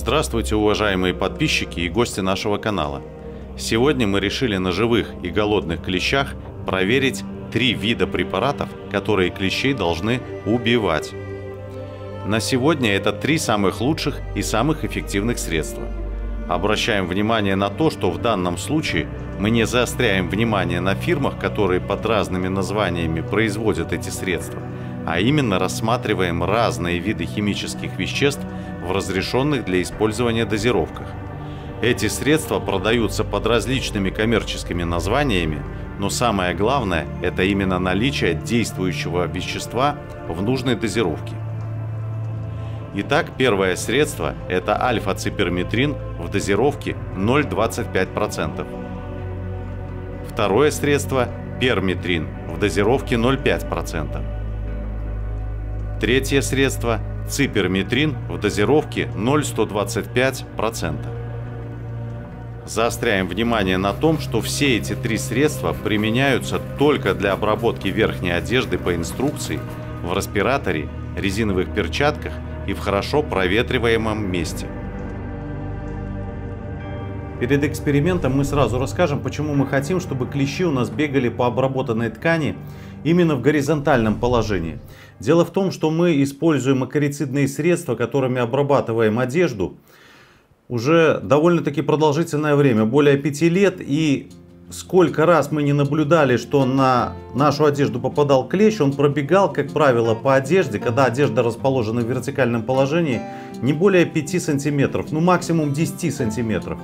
Здравствуйте, уважаемые подписчики и гости нашего канала. Сегодня мы решили на живых и голодных клещах проверить три вида препаратов, которые клещей должны убивать. На сегодня это три самых лучших и самых эффективных средства. Обращаем внимание на то, что в данном случае мы не заостряем внимание на фирмах, которые под разными названиями производят эти средства, а именно рассматриваем разные виды химических веществ в разрешенных для использования дозировках. Эти средства продаются под различными коммерческими названиями, но самое главное – это именно наличие действующего вещества в нужной дозировке. Итак, первое средство – это альфа-циперметрин в дозировке 0,25%. Второе средство – перметрин в дозировке 0,5%. Третье средство – циперметрин в дозировке 0,125%. Заостряем внимание на том, что все эти три средства применяются только для обработки верхней одежды по инструкции, в респираторе, резиновых перчатках и в хорошо проветриваемом месте. Перед экспериментом мы сразу расскажем, почему мы хотим, чтобы клещи у нас бегали по обработанной ткани именно в горизонтальном положении. Дело в том, что мы используем акарицидные средства, которыми обрабатываем одежду, уже довольно-таки продолжительное время, более пяти лет. И сколько раз мы не наблюдали, что на нашу одежду попадал клещ, он пробегал, как правило, по одежде, когда одежда расположена в вертикальном положении, не более 5 сантиметров, ну максимум 10 сантиметров.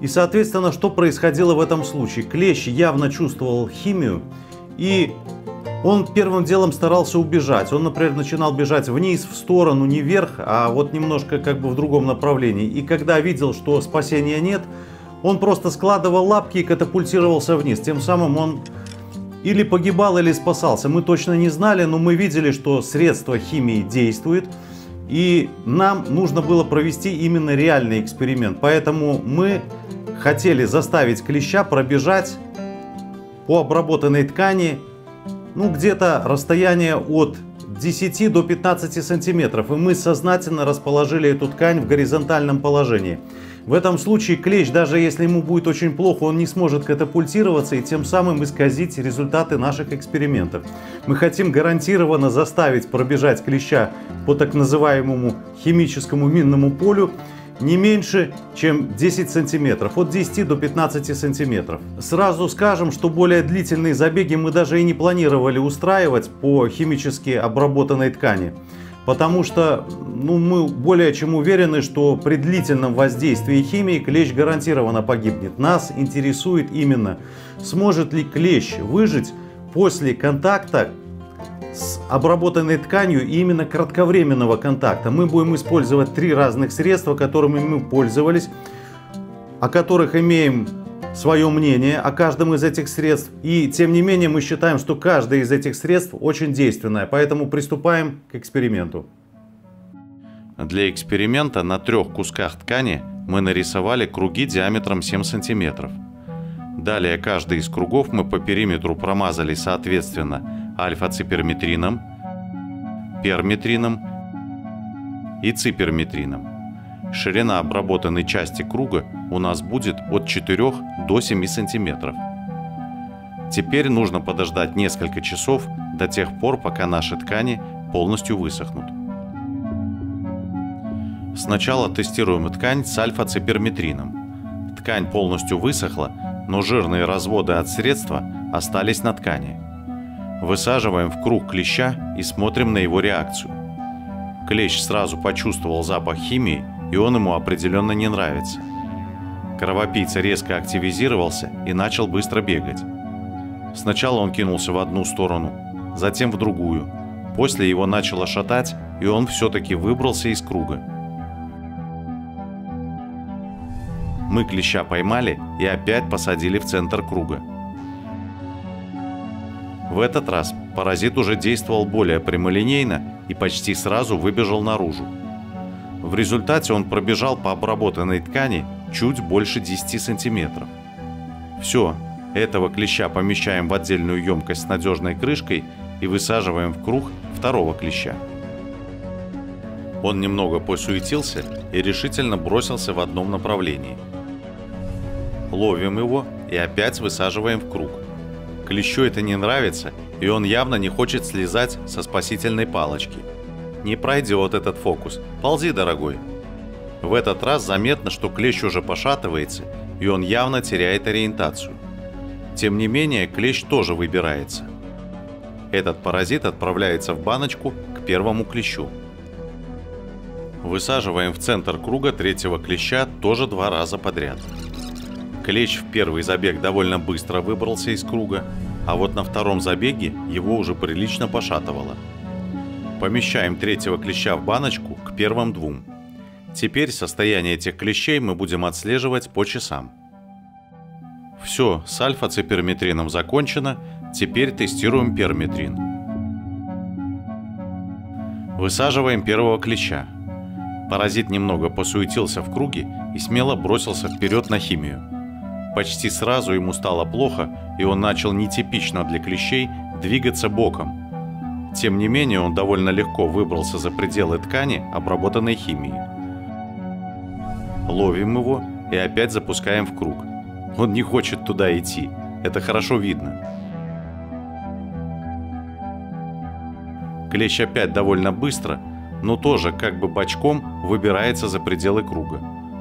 И, соответственно, что происходило в этом случае? Клещ явно чувствовал химию и он первым делом старался убежать. Он, например, начинал бежать вниз, в сторону, не вверх, а вот немножко как бы в другом направлении. И когда видел, что спасения нет, он просто складывал лапки и катапультировался вниз. Тем самым он или погибал, или спасался. Мы точно не знали, но мы видели, что средство химии действует. И нам нужно было провести именно реальный эксперимент. Поэтому мы хотели заставить клеща пробежать по обработанной ткани ну, где-то расстояние от 10 до 15 сантиметров. И мы сознательно расположили эту ткань в горизонтальном положении. В этом случае клещ, даже если ему будет очень плохо, он не сможет катапультироваться и тем самым исказить результаты наших экспериментов. Мы хотим гарантированно заставить пробежать клеща по так называемому химическому минному полю не меньше, чем 10 сантиметров, от 10 до 15 сантиметров. Сразу скажем, что более длительные забеги мы даже и не планировали устраивать по химически обработанной ткани. Потому что ну, мы более чем уверены, что при длительном воздействии химии клещ гарантированно погибнет. Нас интересует именно, сможет ли клещ выжить после контакта с обработанной тканью и именно кратковременного контакта. Мы будем использовать три разных средства, которыми мы пользовались, о которых имеем свое мнение о каждом из этих средств. И тем не менее мы считаем, что каждое из этих средств очень действенное. Поэтому приступаем к эксперименту. Для эксперимента на трех кусках ткани мы нарисовали круги диаметром 7 сантиметров. Далее каждый из кругов мы по периметру промазали соответственно альфа-циперметрином, перметрином и циперметрином. Ширина обработанной части круга у нас будет от 4 до 7 сантиметров. Теперь нужно подождать несколько часов до тех пор, пока наши ткани полностью высохнут. Сначала тестируем ткань с альфа-циперметрином. Ткань полностью высохла, но жирные разводы от средства остались на ткани – Высаживаем в круг клеща и смотрим на его реакцию. Клещ сразу почувствовал запах химии, и он ему определенно не нравится. Кровопийца резко активизировался и начал быстро бегать. Сначала он кинулся в одну сторону, затем в другую. После его начало шатать, и он все-таки выбрался из круга. Мы клеща поймали и опять посадили в центр круга. В этот раз паразит уже действовал более прямолинейно и почти сразу выбежал наружу. В результате он пробежал по обработанной ткани чуть больше 10 сантиметров. Все, этого клеща помещаем в отдельную емкость с надежной крышкой и высаживаем в круг второго клеща. Он немного посуетился и решительно бросился в одном направлении. Ловим его и опять высаживаем в круг. Клещу это не нравится, и он явно не хочет слезать со спасительной палочки. Не пройдет этот фокус. Ползи, дорогой. В этот раз заметно, что клещ уже пошатывается, и он явно теряет ориентацию. Тем не менее, клещ тоже выбирается. Этот паразит отправляется в баночку к первому клещу. Высаживаем в центр круга третьего клеща тоже два раза подряд. Клещ в первый забег довольно быстро выбрался из круга, а вот на втором забеге его уже прилично пошатывало. Помещаем третьего клеща в баночку к первым двум. Теперь состояние этих клещей мы будем отслеживать по часам. Все, с альфа-циперметрином закончено, теперь тестируем перметрин. Высаживаем первого клеща. Паразит немного посуетился в круге и смело бросился вперед на химию. Почти сразу ему стало плохо, и он начал нетипично для клещей двигаться боком. Тем не менее, он довольно легко выбрался за пределы ткани, обработанной химией. Ловим его и опять запускаем в круг. Он не хочет туда идти, это хорошо видно. Клещ опять довольно быстро, но тоже как бы бочком выбирается за пределы круга.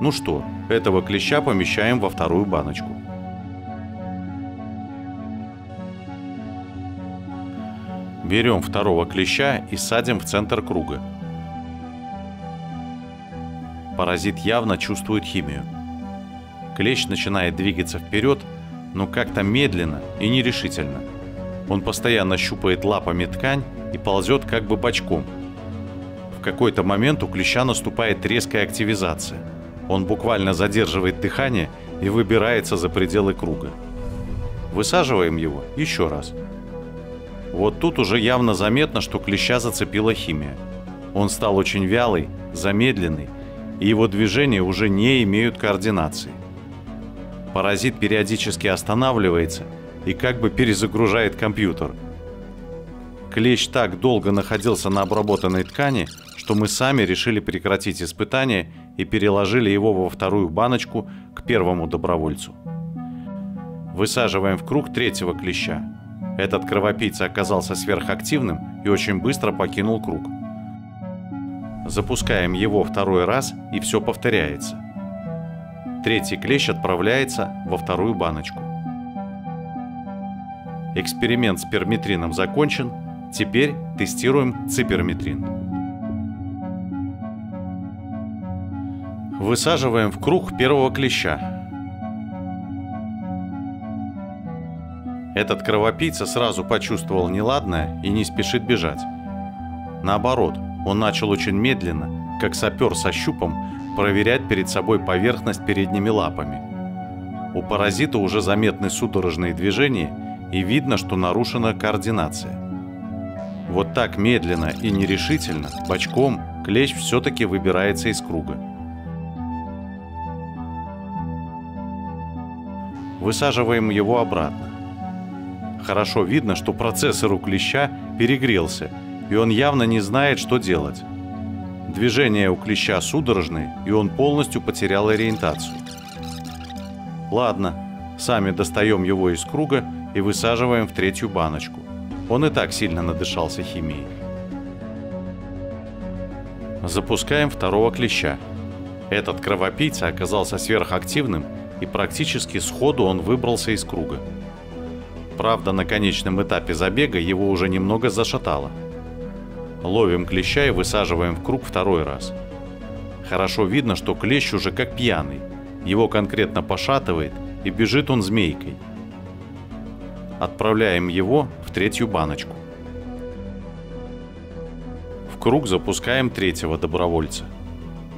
Ну что, этого клеща помещаем во вторую баночку. Берем второго клеща и садим в центр круга. Паразит явно чувствует химию. Клещ начинает двигаться вперед, но как-то медленно и нерешительно. Он постоянно щупает лапами ткань и ползет как бы бочком. В какой-то момент у клеща наступает резкая активизация – он буквально задерживает дыхание и выбирается за пределы круга. Высаживаем его еще раз. Вот тут уже явно заметно, что клеща зацепила химия. Он стал очень вялый, замедленный, и его движения уже не имеют координации. Паразит периодически останавливается и как бы перезагружает компьютер. Клещ так долго находился на обработанной ткани, что мы сами решили прекратить испытание и переложили его во вторую баночку к первому добровольцу. Высаживаем в круг третьего клеща. Этот кровопийца оказался сверхактивным и очень быстро покинул круг. Запускаем его второй раз, и все повторяется. Третий клещ отправляется во вторую баночку. Эксперимент с перметрином закончен. Теперь тестируем циперметрин. Высаживаем в круг первого клеща. Этот кровопийца сразу почувствовал неладное и не спешит бежать. Наоборот, он начал очень медленно, как сапер со щупом, проверять перед собой поверхность передними лапами. У паразита уже заметны судорожные движения и видно, что нарушена координация. Вот так медленно и нерешительно, бочком, клещ все-таки выбирается из круга. Высаживаем его обратно. Хорошо видно, что процессор у клеща перегрелся, и он явно не знает, что делать. Движения у клеща судорожные, и он полностью потерял ориентацию. Ладно, сами достаем его из круга и высаживаем в третью баночку. Он и так сильно надышался химией. Запускаем второго клеща. Этот кровопийца оказался сверхактивным и практически сходу он выбрался из круга. Правда, на конечном этапе забега его уже немного зашатало. Ловим клеща и высаживаем в круг второй раз. Хорошо видно, что клещ уже как пьяный. Его конкретно пошатывает, и бежит он змейкой. Отправляем его в третью баночку. В круг запускаем третьего добровольца.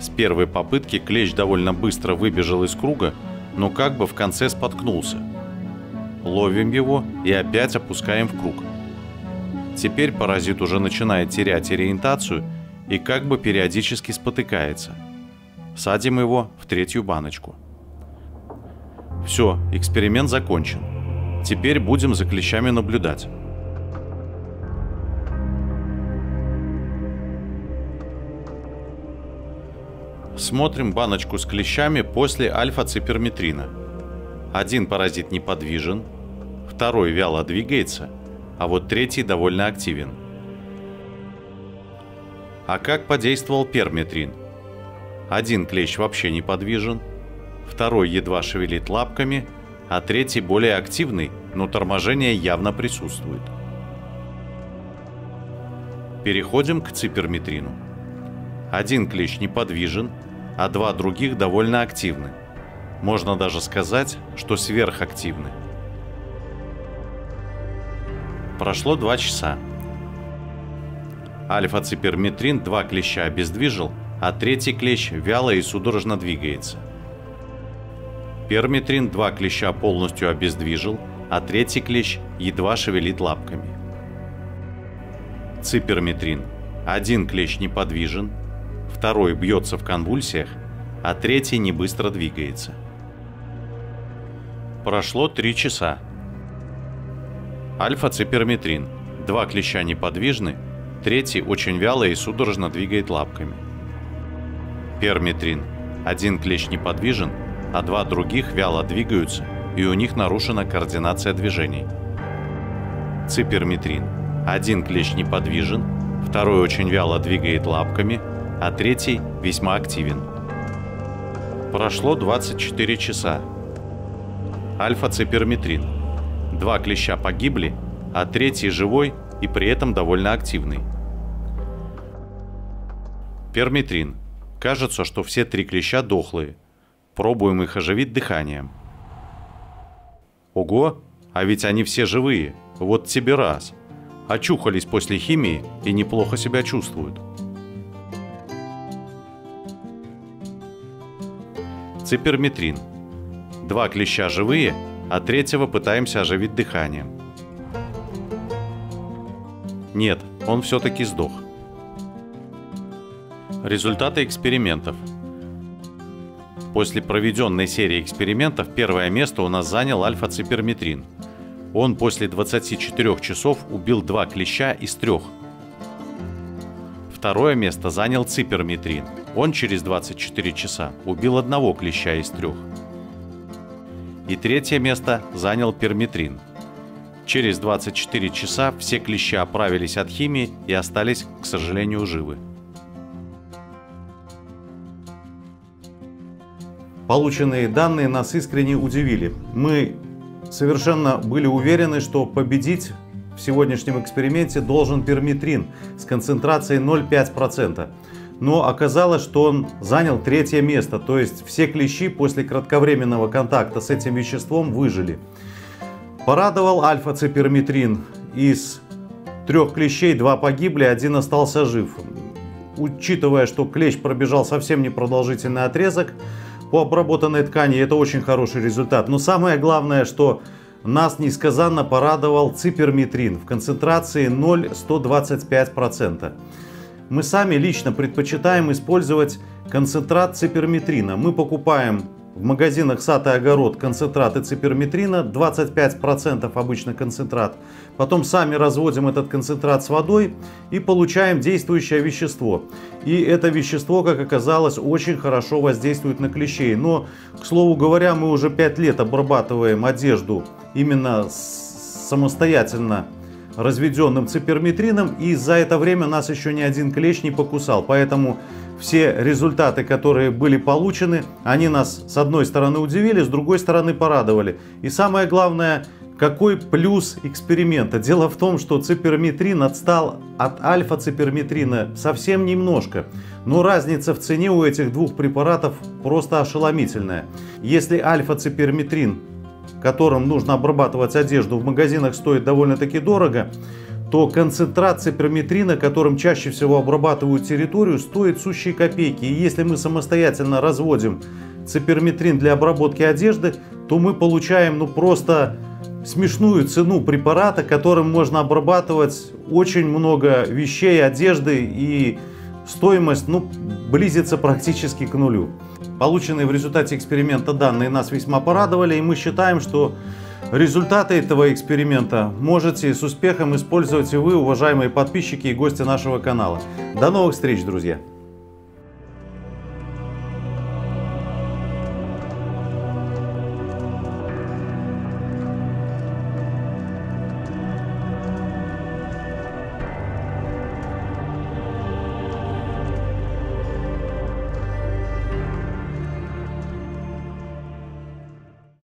С первой попытки клещ довольно быстро выбежал из круга, но как бы в конце споткнулся. Ловим его и опять опускаем в круг. Теперь паразит уже начинает терять ориентацию и как бы периодически спотыкается. Садим его в третью баночку. Все, эксперимент закончен. Теперь будем за клещами наблюдать. Смотрим баночку с клещами после альфа-циперметрина. Один паразит неподвижен, второй вяло двигается, а вот третий довольно активен. А как подействовал перметрин? Один клещ вообще неподвижен, второй едва шевелит лапками, а третий более активный, но торможение явно присутствует. Переходим к циперметрину. Один клещ неподвижен, а два других довольно активны. Можно даже сказать, что сверхактивны. Прошло два часа. Альфа-циперметрин два клеща обездвижил, а третий клещ вяло и судорожно двигается. Перметрин два клеща полностью обездвижил, а третий клещ едва шевелит лапками. Циперметрин. Один клещ неподвижен, второй бьется в конвульсиях, а третий не быстро двигается. Прошло три часа. Альфа-циперметрин. Два клеща неподвижны, третий очень вяло и судорожно двигает лапками. Перметрин. Один клещ неподвижен, а два других вяло двигаются, и у них нарушена координация движений. Циперметрин. Один клещ неподвижен, второй очень вяло двигает лапками, а третий весьма активен. Прошло 24 часа. Альфа-циперметрин. Два клеща погибли, а третий живой и при этом довольно активный. Перметрин. Кажется, что все три клеща дохлые. Пробуем их оживить дыханием. Ого, а ведь они все живые. Вот тебе раз. Очухались после химии и неплохо себя чувствуют. Циперметрин. Два клеща живые, а третьего пытаемся оживить дыханием. Нет, он все-таки сдох. Результаты экспериментов. После проведенной серии экспериментов первое место у нас занял альфа-циперметрин. Он после 24 часов убил два клеща из трех. Второе место занял циперметрин – он через 24 часа убил одного клеща из трех. И третье место занял перметрин. Через 24 часа все клещи оправились от химии и остались, к сожалению, живы. Полученные данные нас искренне удивили. Мы совершенно были уверены, что победить в сегодняшнем эксперименте должен перметрин с концентрацией 0,5% но оказалось, что он занял третье место, то есть все клещи после кратковременного контакта с этим веществом выжили. Порадовал альфа-циперметрин. Из трех клещей два погибли, один остался жив. Учитывая, что клещ пробежал совсем непродолжительный отрезок по обработанной ткани, это очень хороший результат. Но самое главное, что нас несказанно порадовал циперметрин в концентрации 0,125%. Мы сами лично предпочитаем использовать концентрат циперметрина. Мы покупаем в магазинах сад и огород концентраты циперметрина, 25% обычно концентрат. Потом сами разводим этот концентрат с водой и получаем действующее вещество. И это вещество, как оказалось, очень хорошо воздействует на клещей. Но, к слову говоря, мы уже 5 лет обрабатываем одежду именно самостоятельно разведенным циперметрином, и за это время нас еще ни один клещ не покусал. Поэтому все результаты, которые были получены, они нас с одной стороны удивили, с другой стороны порадовали. И самое главное, какой плюс эксперимента? Дело в том, что циперметрин отстал от альфа-циперметрина совсем немножко. Но разница в цене у этих двух препаратов просто ошеломительная. Если альфа-циперметрин которым нужно обрабатывать одежду, в магазинах стоит довольно-таки дорого, то концентрация перметрина, которым чаще всего обрабатывают территорию, стоит сущие копейки. И если мы самостоятельно разводим циперметрин для обработки одежды, то мы получаем ну просто смешную цену препарата, которым можно обрабатывать очень много вещей, одежды и стоимость ну, близится практически к нулю. Полученные в результате эксперимента данные нас весьма порадовали, и мы считаем, что результаты этого эксперимента можете с успехом использовать и вы, уважаемые подписчики и гости нашего канала. До новых встреч, друзья!